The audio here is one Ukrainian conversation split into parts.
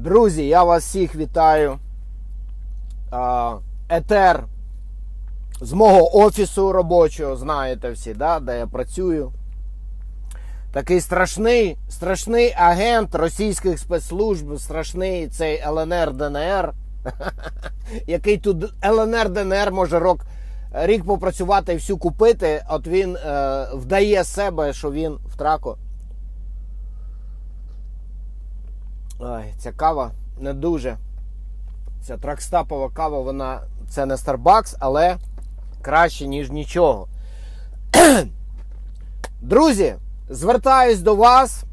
Друзі, я вас всіх вітаю. Етер з мого офісу робочого, знаєте всі, да, де я працюю. Такий страшний страшний агент російських спецслужб, страшний цей ЛНР ДНР, який тут ЛНР ДНР може рок, рік попрацювати і всю купити, от він е, вдає себе, що він в. Ой, ця кава не дуже. Ця тракстапова кава, вона це не Starbucks, але краще, ніж нічого. Друзі, звертаюсь до вас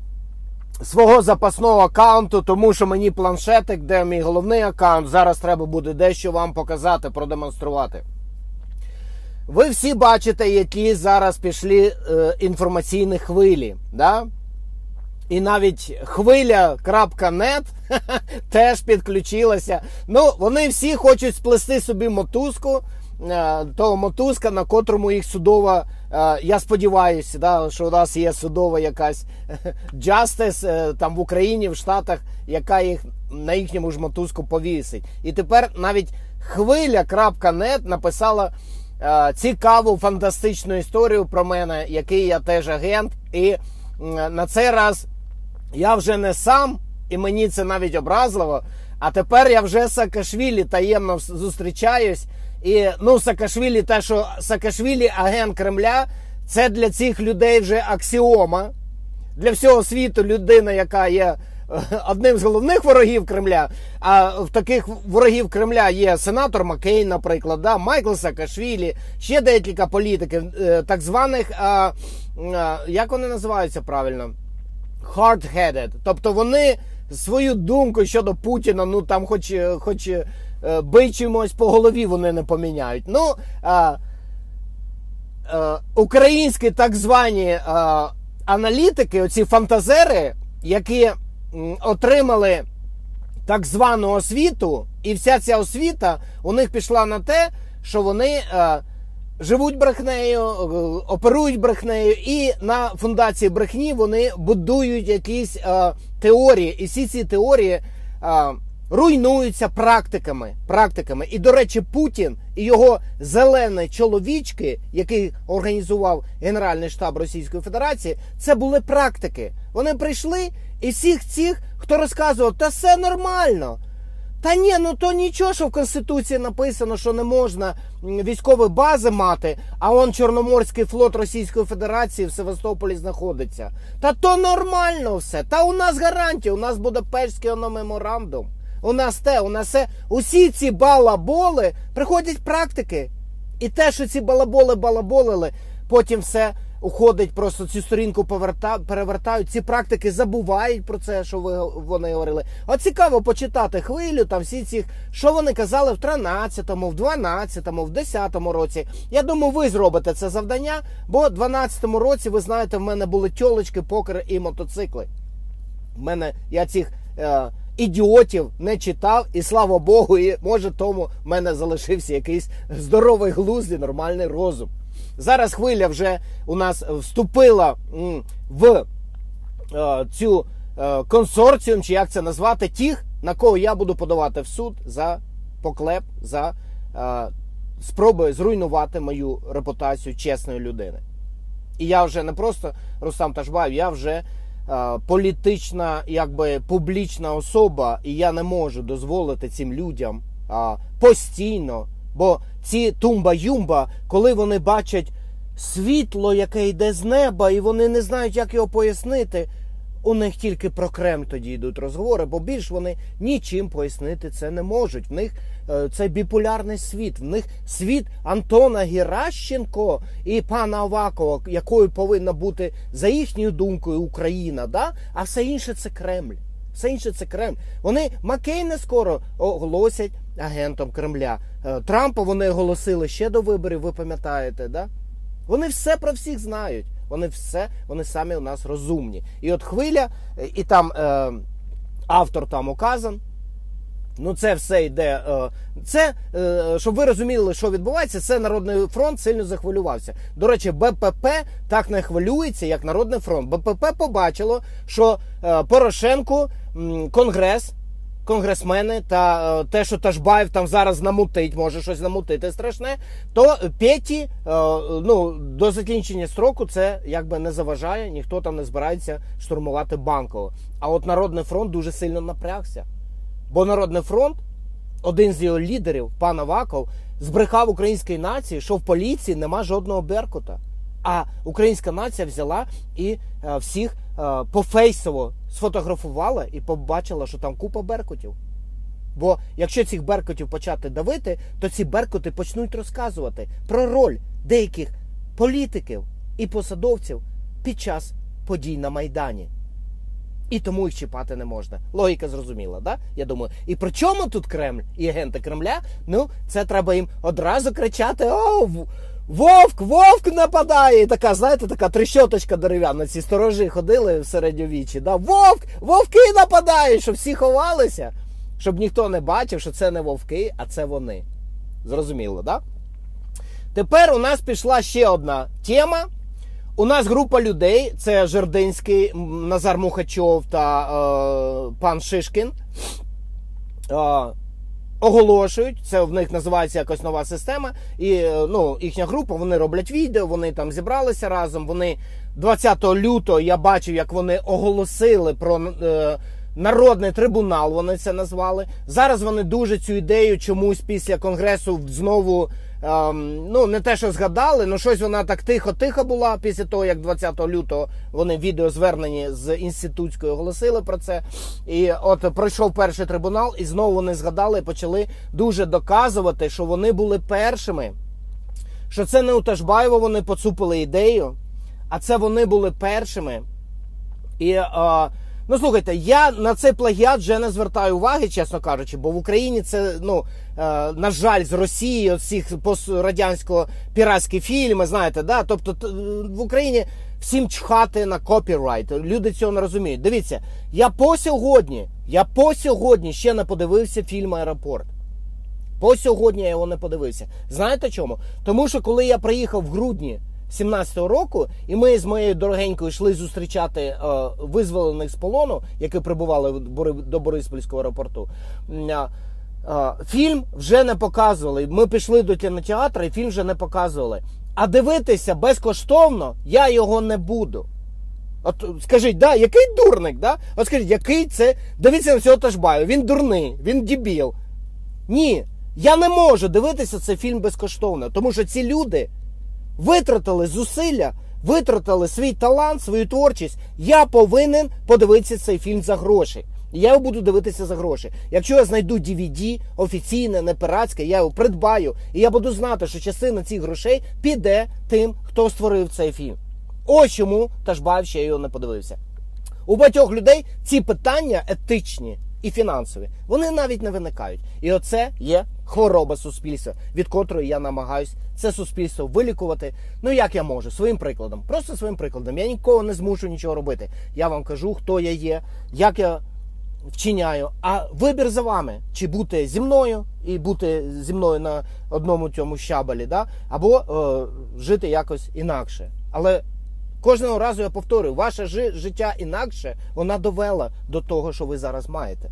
свого запасного аккаунту, тому що мені планшетик, де мій головний аккаунт, зараз треба буде дещо вам показати, продемонструвати. Ви всі бачите, які зараз пішли е, інформаційні хвилі. Да? І навіть хвиля.нет теж підключилася. Ну, вони всі хочуть сплести собі мотузку, е, того мотузка, на котрому їх судова. е, Я сподіваюся, да, що у нас є судова якась justice е, там в Україні, в Штатах, яка їх на їхньому ж мотузку повісить. І тепер навіть хвиля.нет написала цікаву фантастичну історію про мене, який я теж агент. І на цей раз я вже не сам, і мені це навіть образливо. А тепер я вже з Саакашвілі таємно зустрічаюсь. І ну, Саакашвілі, те, що Саакашвілі агент Кремля, це для цих людей вже аксіома. Для всього світу людина, яка є е, одним з головних ворогів Кремля. А в таких ворогів Кремля є сенатор Маккейн, наприклад, да, Майкл Саакашвілі, ще декілька політиків, е, так званих, як вони називаються правильно? Hard-headed. Тобто вони свою думку щодо Путіна, ну там хоч, е, хоч е, бичимось по голові вони не поміняють. Ну, а, е, українські так звані а, аналітики, оці фантазери, які отримали так звану освіту, і вся ця освіта у них пішла на те, що вони е, живуть брехнею, е, оперують брехнею, і на фундації брехні вони будують якісь е, теорії. І всі ці теорії е, руйнуються практиками. практиками. І, до речі, Путін і його зелені чоловічки, який організував Генеральний штаб Російської Федерації, це були практики. Вони прийшли і всіх цих, хто розказував, та все нормально. Та ні, ну то нічого, що в Конституції написано, що не можна військові бази мати, а он Чорноморський флот Російської Федерації в Севастополі знаходиться. Та то нормально все. Та у нас гарантія, у нас буде Пешський оно меморандум. У нас те, у нас все. Усі ці балаболи приходять практики. І те, що ці балаболи балаболили, потім все уходить, просто цю сторінку поверта, перевертають. Ці практики забувають про це, що ви вони говорили. От цікаво почитати хвилю, там всі ці, що вони казали в 13-му, в 12-му, в 10-му році. Я думаю, ви зробите це завдання, бо в 12-му році, ви знаєте, в мене були тьолочки, покер і мотоцикли. В мене я цих е, ідіотів не читав, і слава Богу, і може тому в мене залишився якийсь здоровий глузд і нормальний розум. Зараз хвиля вже у нас вступила в е, цю е, консорціум, чи як це назвати, тих, на кого я буду подавати в суд за поклеп, за е, спроби зруйнувати мою репутацію чесної людини. І я вже не просто Рустам Ташбаєв, я вже політична, якби публічна особа, і я не можу дозволити цим людям постійно. Бо ці тумба-юмба, коли вони бачать світло, яке йде з неба, і вони не знають, як його пояснити, у них тільки про Кремль тоді йдуть розговори, бо більш вони нічим пояснити це не можуть. В них е, це біполярний світ, в них світ Антона Геращенко і пана Авакова, якою повинна бути за їхньою думкою Україна, да? а все інше це Кремль. Все інше це Кремль. Вони Маккейна скоро оголосять агентом Кремля. Е, Трампа вони оголосили ще до виборів, ви пам'ятаєте, да? Вони все про всіх знають. Вони все, вони самі у нас розумні. І от хвиля, і там е, автор там указан. Ну, це все йде. е, Це, е, щоб ви розуміли, що відбувається, це Народний фронт сильно захвилювався. До речі, БПП так не хвилюється, як Народний фронт. БПП побачило, що Порошенку Конгрес конгресмени та е, те, що Ташбаєв там зараз намутить, може щось намутити страшне, то Петі е, ну, до закінчення строку це якби не заважає, ніхто там не збирається штурмувати банково. А от Народний фронт дуже сильно напрягся. Бо Народний фронт, один з його лідерів, пан Аваков, збрехав українській нації, що в поліції нема жодного беркута. А українська нація взяла і е, всіх пофейсово сфотографувала і побачила, що там купа беркутів. Бо якщо цих беркутів почати давити, то ці беркути почнуть розказувати про роль деяких політиків і посадовців під час подій на Майдані. І тому їх чіпати не можна. Логіка зрозуміла, да? Я думаю. І при чому тут Кремль і агенти Кремля? Ну, це треба їм одразу кричати: О, Вовк, вовк нападає! І така, знаєте, така трещоточка дерев'яна. Ці сторожі ходили в середньовіччі. Да? Вовк! Вовки нападають, щоб всі ховалися, щоб ніхто не бачив, що це не вовки, а це вони. Зрозуміло, да? Тепер у нас пішла ще одна тема. У нас група людей: це Жердинський, Назар Мухачов та е, пан Шишкін. Е, оголошують, це в них називається якось нова система. І е, ну, їхня група, вони роблять відео, вони там зібралися разом. Вони 20 лютого я бачив, як вони оголосили про. Е, Народний трибунал вони це назвали. Зараз вони дуже цю ідею чомусь після конгресу знову ем, ну не те, що згадали, ну щось вона так тихо-тихо була після того, як 20 лютого вони відеозвернені з інститутської оголосили про це. І от пройшов перший трибунал, і знову вони згадали і почали дуже доказувати, що вони були першими. Що це не у Ташбаєва вони поцупили ідею, а це вони були першими. І е, ну слухайте, я на цей плагіат вже не звертаю уваги, чесно кажучи, бо в Україні це ну е, на жаль з Росії, всіх пострадянського піратські фільми, знаєте, да? Тобто в Україні всім чхати на копірайт. Люди цього не розуміють. Дивіться, я по сьогодні, я по сьогодні ще не подивився фільм Аеропорт. По сьогодні я його не подивився. Знаєте чому? Тому що коли я приїхав в грудні 17-го року, і ми з моєю дорогенькою йшли зустрічати е, визволених з полону, які прибували до Бориспільського аеропорту. е, е, Фільм вже не показували. Ми пішли до кінотеатру, і фільм вже не показували. А дивитися безкоштовно я його не буду. От скажіть, да, який дурник, да? От скажіть, який це. Дивіться на цього Ташбаю, він дурний, він дебіл. Ні, я не можу дивитися цей фільм безкоштовно, тому що ці люди витратили зусилля, витратили свій талант, свою творчість. Я повинен подивитися цей фільм за гроші. Я його буду дивитися за гроші. Якщо я знайду DVD офіційне, не пиратське, я його придбаю, і я буду знати, що частина цих грошей піде тим, хто створив цей фільм. Ось чому Ташбаєв ще його не подивився. У багатьох людей ці питання етичні і фінансові, вони навіть не виникають. І оце є хвороба суспільства, від котрої я намагаюсь це суспільство вилікувати. Ну як я можу, своїм прикладом. Просто своїм прикладом. Я нікого не змушу нічого робити. Я вам кажу, хто я є, як я вчиняю. А вибір за вами, чи бути зі мною і бути зі мною на одному цьому щабелі, да? або е, жити якось інакше. Але Кожного разу я повторюю, ваше жи- життя інакше вона довела до того, що ви зараз маєте.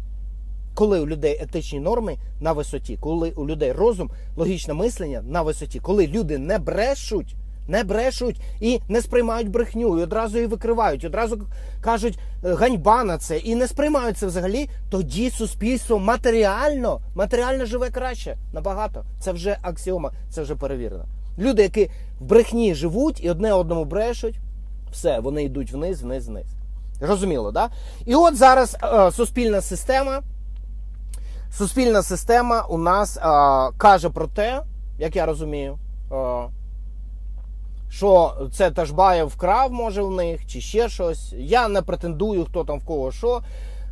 Коли у людей етичні норми на висоті, коли у людей розум, логічне мислення на висоті, коли люди не брешуть, не брешуть і не сприймають брехню, і одразу її викривають, одразу кажуть е, ганьба на це, і не сприймають це взагалі, тоді суспільство матеріально, матеріально живе краще набагато. Це вже аксіома, це вже перевірено. Люди, які в брехні живуть і одне одному брешуть, все, вони йдуть вниз, вниз, вниз. Розуміло, да? І от зараз е, суспільна система. Суспільна система у нас е, каже про те, як я розумію, е, що це Ташбаєв вкрав, може, в них, чи ще щось. Я не претендую, хто там в кого що.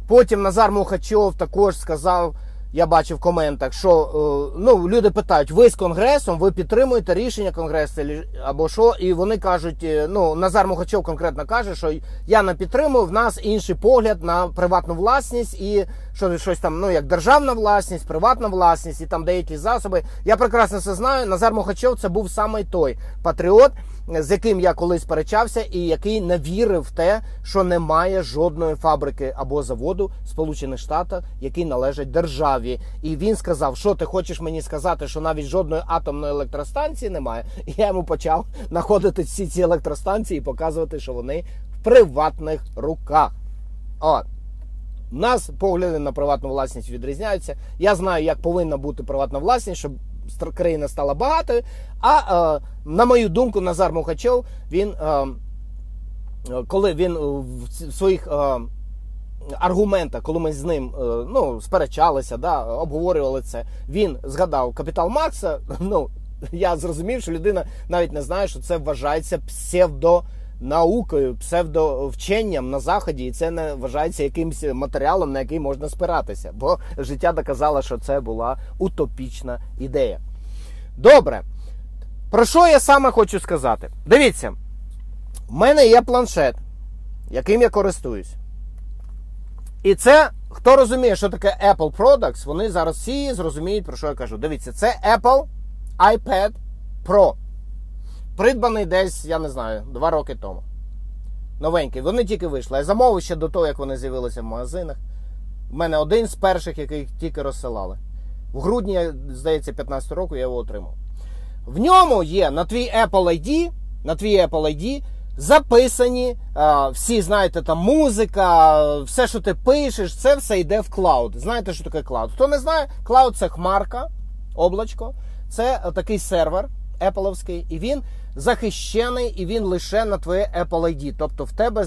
Потім Назар Мухачов також сказав, я бачив в коментах, що е, ну, люди питають, ви з Конгресом, ви підтримуєте рішення Конгресу або що, і вони кажуть, е, ну, Назар Мухачов конкретно каже, що я не підтримую, в нас інший погляд на приватну власність і що щось там, ну як державна власність, приватна власність і там деякі засоби. Я прекрасно це знаю. Назар Мухачов це був саме той патріот, з яким я колись сперечався, і який не вірив в те, що немає жодної фабрики або заводу Сполучених Штатах, який належать державі. І він сказав, що ти хочеш мені сказати, що навіть жодної атомної електростанції немає. І я йому почав знаходити всі ці електростанції і показувати, що вони в приватних руках. От. У нас погляди на приватну власність відрізняються. Я знаю, як повинна бути приватна власність, щоб країна стала багатою. А е, на мою думку, Назар Мухачов, він е, коли він в своїх е, аргументах, коли ми з ним е, ну, сперечалися, да, обговорювали це, він згадав капітал Маркса. Ну, я зрозумів, що людина навіть не знає, що це вважається псевдо наукою, псевдовченням на заході, і це не вважається якимось матеріалом, на який можна спиратися, бо життя доказало, що це була утопічна ідея. Добре, про що я саме хочу сказати? Дивіться, в мене є планшет, яким я користуюсь. І це, хто розуміє, що таке Apple Products, вони зараз всі зрозуміють, про що я кажу. Дивіться, це Apple iPad Pro. Придбаний десь, я не знаю, два роки тому. Новенький. Вони тільки вийшли. Я замовив ще до того, як вони з'явилися в магазинах. У мене один з перших, яких тільки розсилали. В грудні, здається, 15 року я його отримав. В ньому є на твій Apple ID, на твій Apple ID записані а, всі, знаєте, там музика, все, що ти пишеш, це все йде в cloud. Знаєте, що таке cloud? Хто не знає, cloud це хмарка, облачко, це такий сервер Apple'овський, і він захищений, і він лише на твоє Apple ID. Тобто в тебе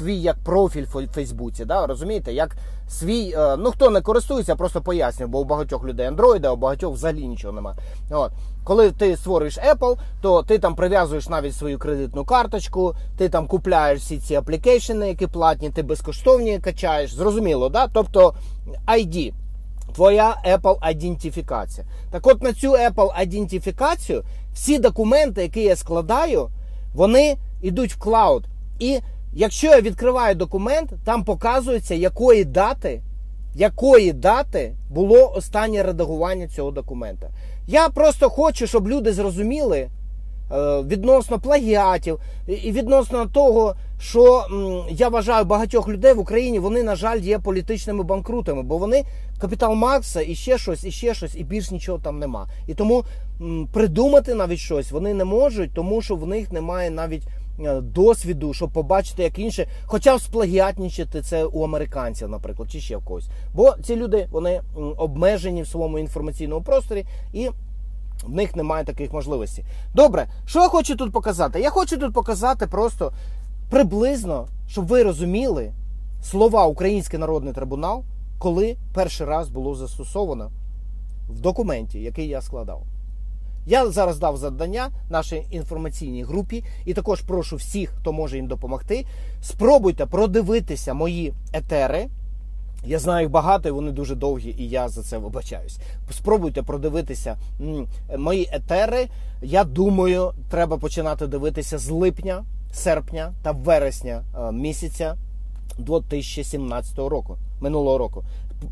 твій як профіль в Фейсбуці, да, розумієте, як свій, е, ну хто не користується, просто пояснюю, бо у багатьох людей Android, а у багатьох взагалі нічого немає. От. Коли ти створюєш Apple, то ти там прив'язуєш навіть свою кредитну карточку, ти там купляєш всі ці аплікейшени, які платні, ти безкоштовні качаєш. Зрозуміло, да? Тобто ID. Твоя Apple ідентифікація. Так от на цю Apple ідентифікацію всі документи, які я складаю, вони йдуть в клауд. І якщо я відкриваю документ, там показується, якої дати якої дати було останнє редагування цього документа. Я просто хочу, щоб люди зрозуміли. Е, відносно плагіатів і відносно того, що я вважаю багатьох людей в Україні, вони, на жаль, є політичними банкрутами, бо вони капітал Макса і ще щось, і ще щось, і більш нічого там нема. І тому придумати навіть щось вони не можуть, тому що в них немає навіть. Е, досвіду, щоб побачити, як інше, хоча б сплагіатнічити це у американців, наприклад, чи ще в когось. Бо ці люди вони обмежені в своєму інформаційному просторі і в них немає таких можливостей. Добре, що я хочу тут показати? Я хочу тут показати просто приблизно, щоб ви розуміли слова Український народний трибунал, коли перший раз було застосовано в документі, який я складав. Я зараз дав завдання нашій інформаційній групі, і також прошу всіх, хто може їм допомогти. Спробуйте продивитися мої етери. Я знаю їх багато, і вони дуже довгі, і я за це вибачаюсь. Спробуйте продивитися мої етери. Я думаю, треба починати дивитися з липня, серпня та вересня е, місяця 2017 року, минулого року.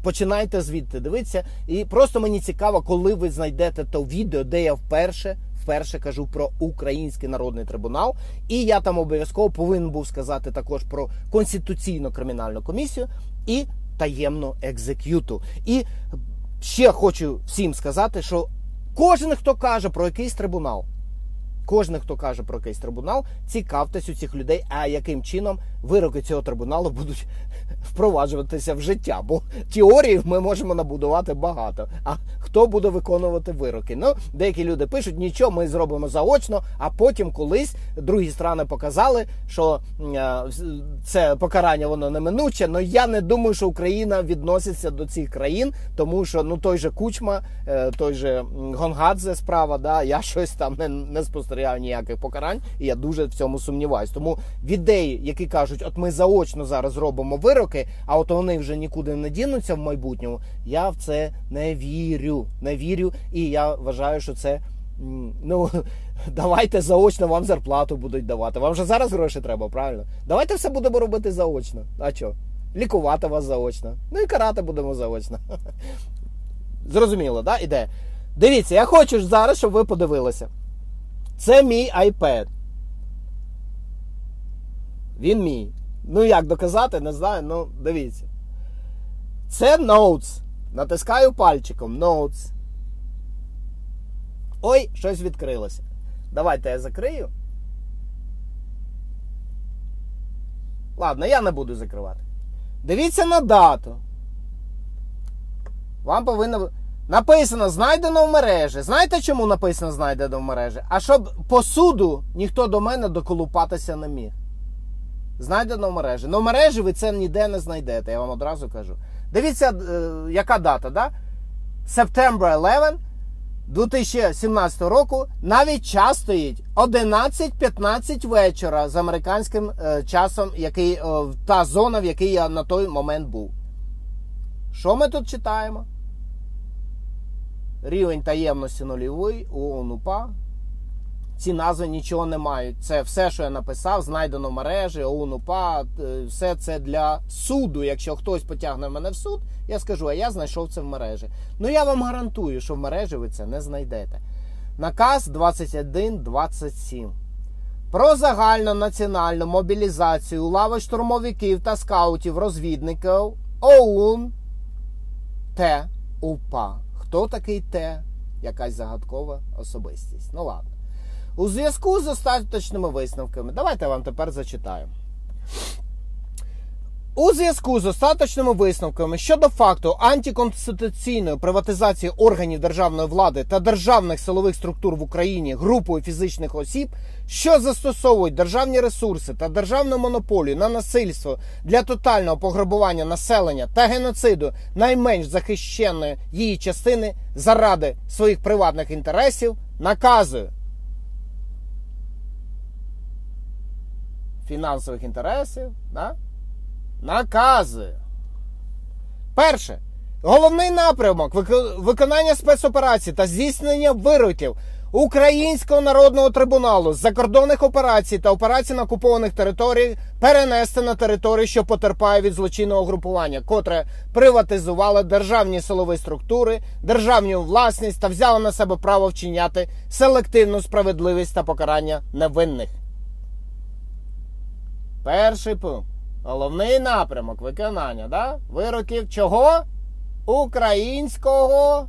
Починайте звідти дивитися. І просто мені цікаво, коли ви знайдете то відео, де я вперше вперше кажу про Український народний трибунал. І я там обов'язково повинен був сказати також про конституційну кримінальну комісію і таємну екзек'юту. І ще хочу всім сказати, що кожен, хто каже про якийсь трибунал, кожен, хто каже про якийсь трибунал, цікавтесь у цих людей, а яким чином вироки цього трибуналу будуть впроваджуватися в життя. Бо теорії ми можемо набудувати багато. А хто буде виконувати вироки? Ну, деякі люди пишуть, нічого, ми зробимо заочно, а потім колись другі страни показали, що е, це покарання воно неминуче. але я не думаю, що Україна відноситься до цих країн, тому що ну той же Кучма, е, той же Гонгадзе справа, да, я щось там не, не спостерігаю ніяких покарань, і я дуже в цьому сумніваюсь. Тому ідеї, які кажуть, от ми заочно зараз робимо вироки, а от вони вже нікуди не дінуться в майбутньому. Я в це не вірю. Не вірю, і я вважаю, що це. Ну, давайте заочно вам зарплату будуть давати. Вам же зараз гроші треба, правильно? Давайте все будемо робити заочно. А що? Лікувати вас заочно. Ну і карати будемо заочно. Зрозуміло, да? Іде. Дивіться, я хочу зараз, щоб ви подивилися. Це мій iPad. Він мій. Ну як доказати, не знаю. Ну, дивіться. Це Notes. Натискаю пальчиком Notes. Ой, щось відкрилося. Давайте я закрию. Ладно, я не буду закривати. Дивіться на дату. Вам повинно. Написано знайдено в мережі. Знаєте, чому написано знайдено в мережі? А щоб по суду ніхто до мене доколупатися не міг. Знайдено в мережі. Ну в мережі ви це ніде не знайдете, я вам одразу кажу. Дивіться, е, яка дата, да? September 11 2017 року навіть час стоїть 11.15 вечора з американським е, часом, який, е, та зона, в якій я на той момент був. Що ми тут читаємо? Рівень таємності нульовий ООН УПА. Ці назви нічого не мають. Це все, що я написав, знайдено в мережі, ОУН УПА, е, все це для суду. Якщо хтось потягне мене в суд, я скажу, а я знайшов це в мережі. Ну я вам гарантую, що в мережі ви це не знайдете. Наказ 2127. Про загальну національну мобілізацію лави штурмовиків та скаутів розвідників ОУН Т. УПА. Хто такий Т? Якась загадкова особистість. Ну ладно. У зв'язку з остаточними висновками, давайте я вам тепер зачитаю. У зв'язку з остаточними висновками щодо факту антиконституційної приватизації органів державної влади та державних силових структур в Україні групою фізичних осіб, що застосовують державні ресурси та державну монополію на насильство для тотального пограбування населення та геноциду найменш захищеної її частини заради своїх приватних інтересів, наказую фінансових інтересів, да? Наказує. Перше. Головний напрямок виконання спецоперацій та здійснення вироків Українського народного трибуналу з закордонних операцій та операцій на окупованих територіях перенести на територію, що потерпає від злочинного групування, котре приватизувало державні силові структури, державну власність та взяло на себе право вчиняти селективну справедливість та покарання невинних. Перший пункт. Головний напрямок виконання да? вироків чого? Українського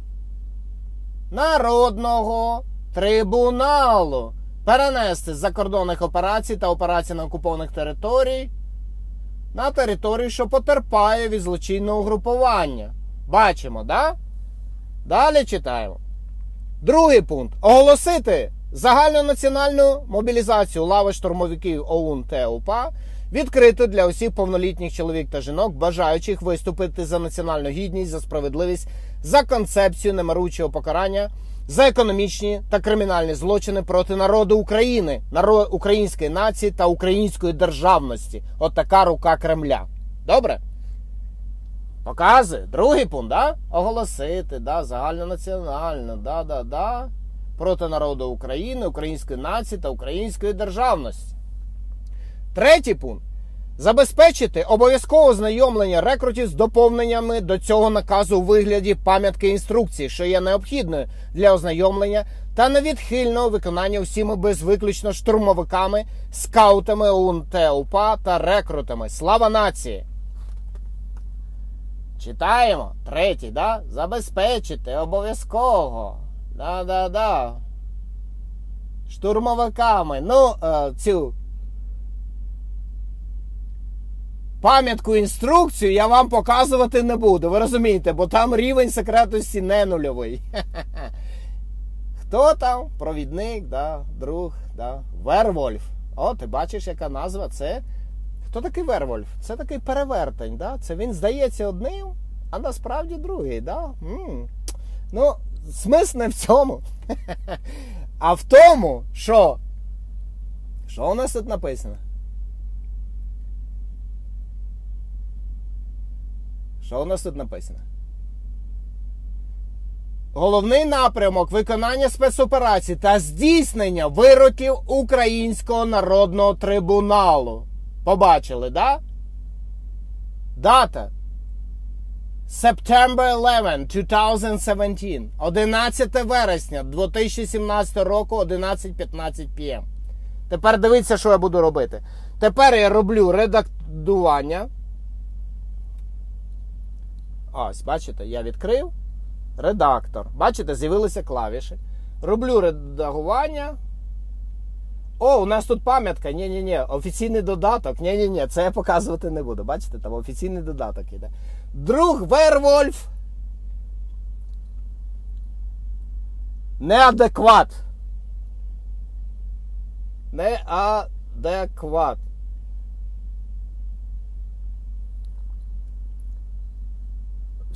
народного трибуналу. Перенести закордонних операцій та операцій на окупованих територій на територію, що потерпає від злочинного групування. Бачимо, да? Далі читаємо. Другий пункт. Оголосити загальнонаціональну мобілізацію лави штурмовиків ОУН та УПА відкрито для усіх повнолітніх чоловік та жінок, бажаючих виступити за національну гідність, за справедливість, за концепцію немаручого покарання, за економічні та кримінальні злочини проти народу України, народ української нації та української державності. От така рука Кремля. Добре? Показує. Другий пункт, да? Оголосити, да, загальнонаціонально, да, да, да. Проти народу України, української нації та української державності. Третій пункт. Забезпечити обов'язкове знайомлення рекрутів з доповненнями до цього наказу у вигляді пам'ятки інструкції, що є необхідною для ознайомлення та невідхильного виконання усіми безвиключно штурмовиками, скаутами УНТ УПА та рекрутами. Слава нації! Читаємо. Третій, да? Забезпечити обов'язково. Да-да-да. Штурмовиками. Ну, е, цю пам'ятку інструкцію я вам показувати не буду. Ви розумієте, бо там рівень секретності не нульовий. Хто там? Провідник, да, друг, да. Вервольф. О, ти бачиш, яка назва? Це. Хто такий Вервольф? Це такий перевертень. да? Це він здається одним, а насправді другий. да? М-м. Ну, смисл не в цьому. А в тому, що. Що у нас тут написано? Що у нас тут написано? Головний напрямок виконання спецоперацій та здійснення вироків Українського народного трибуналу. Побачили, да? Дата. September 11, 2017. 11 вересня 2017 року, 11.15 пм. Тепер дивіться, що я буду робити. Тепер я роблю редактування. Ось, бачите, я відкрив редактор. Бачите, з'явилися клавіші. Роблю редагування. О, у нас тут пам'ятка. Ні-ні-ні, офіційний додаток. Ні-ні-ні, це я показувати не буду. Бачите, там офіційний додаток іде. Друг Вервольф. Неадекват. Неадекват.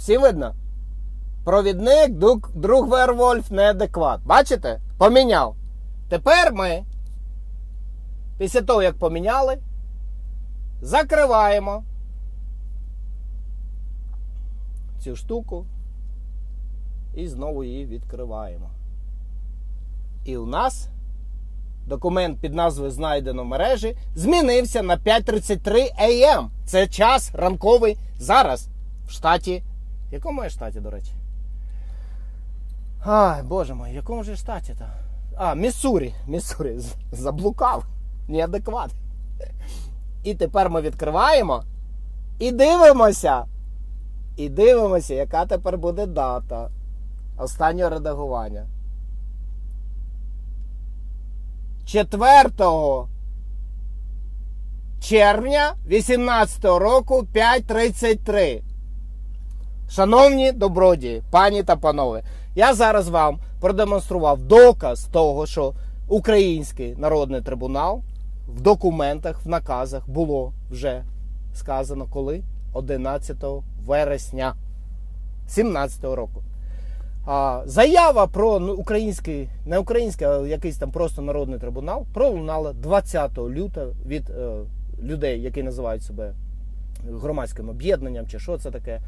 Всі видно? Провідник, друг, Вервольф неадекват. Бачите? Поміняв. Тепер ми, після того, як поміняли, закриваємо цю штуку і знову її відкриваємо. І у нас документ під назвою Знайдено в мережі змінився на 5.33 АМ. Це час ранковий зараз в штаті. Якому я штаті, до речі? Ай, боже мой, в якому ж штаті то? А, Міссурі. Міссурі. Заблукав. Неадекват. І тепер ми відкриваємо і дивимося. І дивимося, яка тепер буде дата останнього редагування. 4 червня 18 року 5.33. Шановні добродії, пані та панове, я зараз вам продемонстрував доказ того, що Український народний трибунал в документах, в наказах було вже сказано коли? 11 вересня 17 року. А, Заява про ну, український, не український, а якийсь там просто народний трибунал пролунала 20 лютого від е, людей, які називають себе громадським об'єднанням, чи що це таке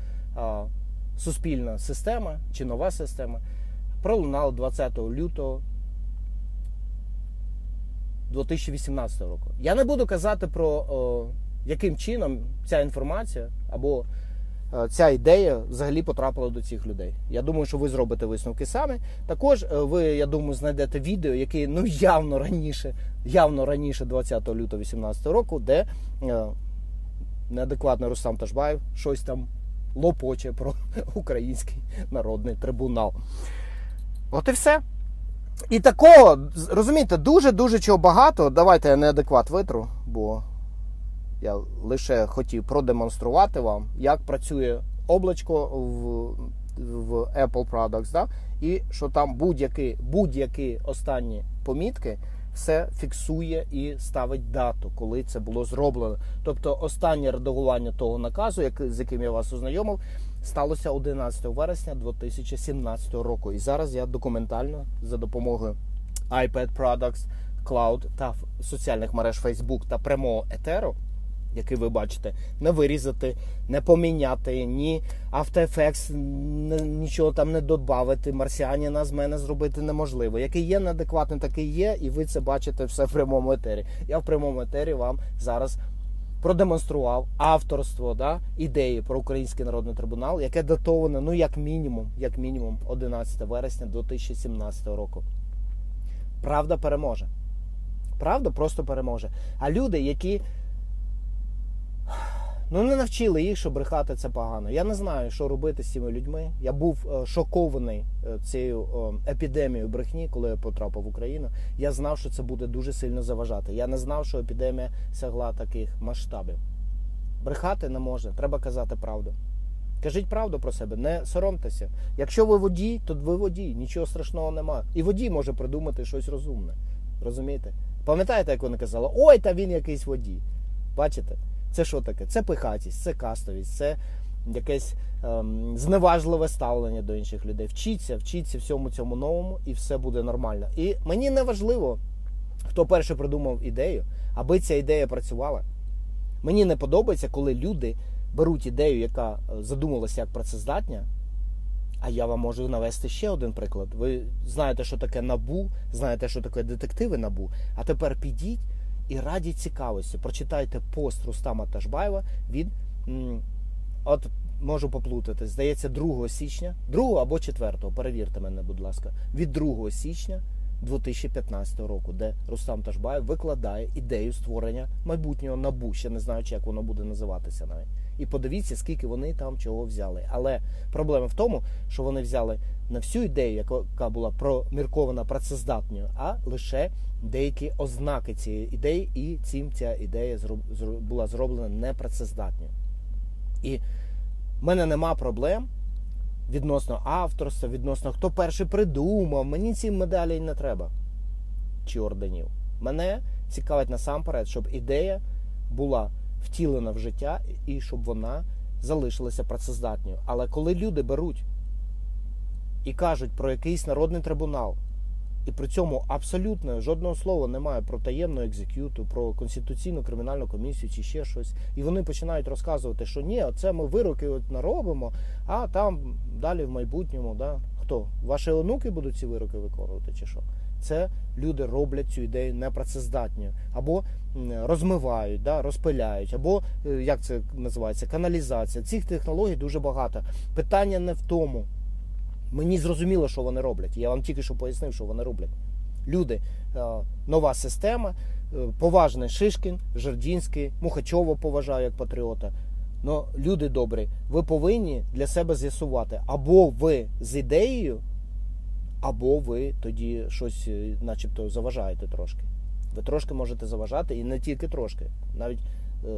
суспільна система чи нова система. Пролунала 20 лютого 2018 року. Я не буду казати про яким чином ця інформація або ця ідея взагалі потрапила до цих людей. Я думаю, що ви зробите висновки самі. Також е, ви, я думаю, знайдете відео, яке ну явно раніше, явно раніше 20 лютого 2018 року, де е, неадекватний Рустам Ташбаєв щось там лопоче про український народний трибунал. От і все. І такого, розумієте, дуже-дуже чого багато. Давайте я неадекват витру, бо я лише хотів продемонструвати вам, як працює облачко в в Apple Products, да? і що там будь-які будь-які останні помітки все фіксує і ставить дату, коли це було зроблено. Тобто, останнє редагування того наказу, як, з яким я вас ознайомив, сталося 11 вересня 2017 року. І зараз я документально за допомогою iPad Products, Cloud та соціальних мереж Facebook та прямого етеру який ви бачите, не вирізати, не поміняти, ні After Effects, нічого там не додати. Марсіаніна з мене зробити неможливо. Який є неадекватний, такий є, і ви це бачите все в прямому етері. Я в прямому етері вам зараз продемонстрував авторство да, ідеї про український народний трибунал, яке датоване, ну як мінімум, як мінімум, 11 вересня 2017 року. Правда переможе. Правда просто переможе. А люди, які Ну не навчили їх, що брехати це погано. Я не знаю, що робити з цими людьми. Я був е, шокований е, цією епідемією брехні, коли я потрапив в Україну. Я знав, що це буде дуже сильно заважати. Я не знав, що епідемія сягла таких масштабів. Брехати не можна, треба казати правду. Кажіть правду про себе, не соромтеся. Якщо ви водій, то ви водій, нічого страшного немає. І водій може придумати щось розумне. Розумієте? Пам'ятаєте, як вони казали, ой, та він якийсь водій. Бачите? Це що таке? Це пихатість, це кастовість, це якесь ем, зневажливе ставлення до інших людей. Вчіться, вчіться всьому цьому новому, і все буде нормально. І мені не важливо, хто перше придумав ідею, аби ця ідея працювала. Мені не подобається, коли люди беруть ідею, яка е, задумалася як працездатня. А я вам можу навести ще один приклад. Ви знаєте, що таке набу, знаєте, що таке детективи набу. А тепер підіть і раді цікавості. Прочитайте пост Рустама Ташбаєва від от можу поплутати, здається, 2 січня, 2 або 4, перевірте мене, будь ласка, від 2 січня 2015 року, де Рустам Ташбаєв викладає ідею створення майбутнього набу. Ще не знаю, як воно буде називатися навіть. І подивіться, скільки вони там чого взяли. Але проблема в тому, що вони взяли не всю ідею, яка була проміркована працездатною, а лише деякі ознаки цієї ідеї, і цим ця ідея була зроблена непрацездатною. І в мене нема проблем відносно авторства, відносно хто перший придумав. Мені ці медалі не треба чи орденів. Мене цікавить насамперед, щоб ідея була втілена в життя і щоб вона залишилася працездатною. Але коли люди беруть і кажуть про якийсь народний трибунал, і при цьому абсолютно жодного слова немає про таємну екзекюту, про конституційну кримінальну комісію чи ще щось. І вони починають розказувати, що ні, це ми вироки от наробимо, а там далі в майбутньому, да, хто? Ваші онуки будуть ці вироки виконувати, чи що? Це люди роблять цю ідею непрацездатною, або розмивають, да, розпиляють, або е, як це називається, каналізація. Цих технологій дуже багато. Питання не в тому. Мені зрозуміло, що вони роблять. Я вам тільки що пояснив, що вони роблять. Люди, е, нова система, е, поважний Шишкін, Жердінський, Мухачова поважаю як патріота. Но люди добрі, ви повинні для себе з'ясувати, або ви з ідеєю, або ви тоді щось, е, начебто, заважаєте трошки. Ви трошки можете заважати і не тільки трошки, навіть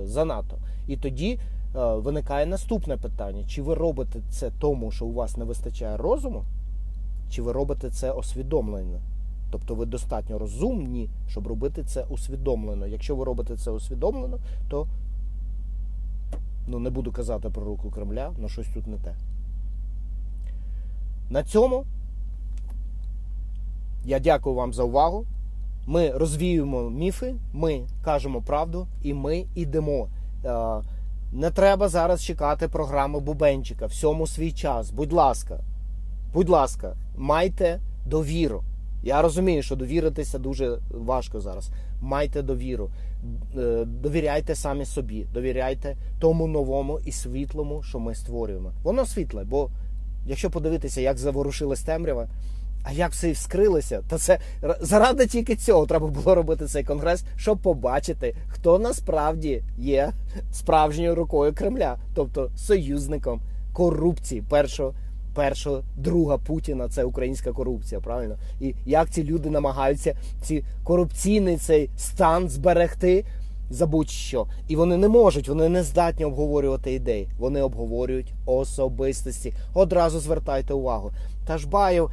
занадто. І тоді виникає наступне питання: чи ви робите це тому, що у вас не вистачає розуму, чи ви робите це освідомлено? Тобто ви достатньо розумні, щоб робити це усвідомлено. Якщо ви робите це усвідомлено, то ну не буду казати про руку Кремля, але щось тут не те. На цьому я дякую вам за увагу. Ми розвіюємо міфи, ми кажемо правду і ми йдемо. Не треба зараз чекати програми Бубенчика. Всьому свій час. Будь ласка, будь ласка, майте довіру. Я розумію, що довіритися дуже важко зараз. Майте довіру, е, довіряйте самі собі, довіряйте тому новому і світлому, що ми створюємо. Воно світле, бо якщо подивитися, як заворушилась темрява. А як все вскрилося, то це заради тільки цього треба було робити цей конгрес, щоб побачити, хто насправді є справжньою рукою Кремля, тобто союзником корупції першого. Першого друга Путіна це українська корупція, правильно? І як ці люди намагаються ці корупційний цей стан зберегти за будь-що. І вони не можуть, вони не здатні обговорювати ідеї. Вони обговорюють особистості. Одразу звертайте увагу. Тажбаєв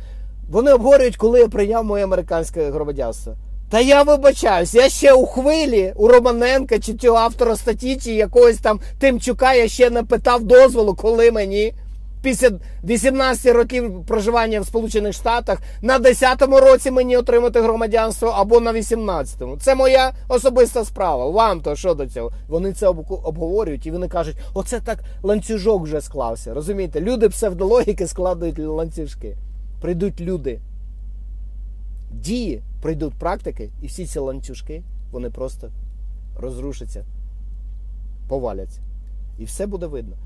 вони обговорюють, коли я прийняв моє американське громадянство. Та я вибачаюсь, я ще у хвилі у Романенка чи цього автора статті, чи якогось там Тимчука я ще не питав дозволу, коли мені після 18 років проживання в Сполучених Штатах на 10-му році мені отримати громадянство або на 18-му. Це моя особиста справа. Вам то що до цього? Вони це обговорюють і вони кажуть, оце так ланцюжок вже склався. Розумієте, люди псевдологіки складують ланцюжки прийдуть люди, дії, прийдуть практики, і всі ці ланцюжки вони просто розрушаться, поваляться. І все буде видно.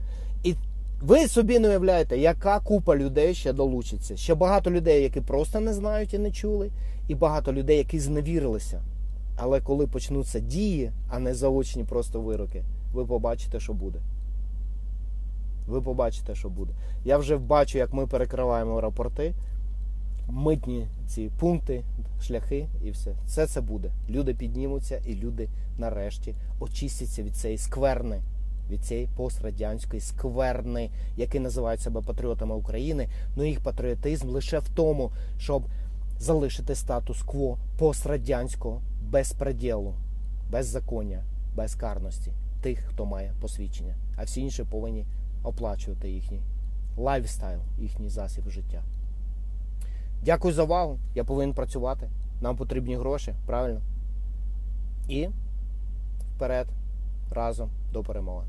І ви собі не уявляєте, яка купа людей ще долучиться. Ще багато людей, які просто не знають і не чули, і багато людей, які зневірилися. Але коли почнуться дії, а не заочні просто вироки, ви побачите, що буде. Ви побачите, що буде. Я вже бачу, як ми перекриваємо аеропорти, митні ці пункти, шляхи і все. Все це буде. Люди піднімуться, і люди нарешті очистяться від цієї скверни, від цієї пострадянської скверни, які називають себе патріотами України. Ну їх патріотизм лише в тому, щоб залишити статус-кво пострадянського безпреділу, беззаконня, безкарності тих, хто має посвідчення. А всі інші повинні оплачувати їхній lifestyle, їхній засіб життя. Дякую за увагу. Я повинен працювати. Нам потрібні гроші, правильно? І вперед разом до перемоги.